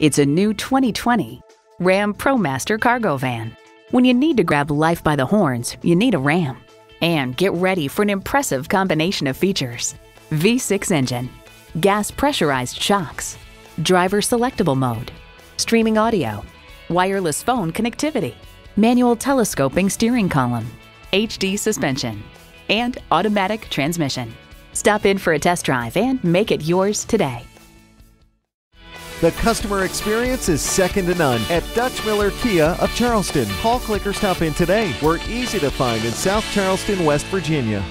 It's a new 2020 Ram ProMaster cargo van. When you need to grab life by the horns, you need a Ram. And get ready for an impressive combination of features. V6 engine, gas pressurized shocks, driver selectable mode, streaming audio, wireless phone connectivity, manual telescoping steering column, HD suspension, and automatic transmission. Stop in for a test drive and make it yours today. The customer experience is second to none at Dutch Miller Kia of Charleston. Call Click or stop in today. We're easy to find in South Charleston, West Virginia.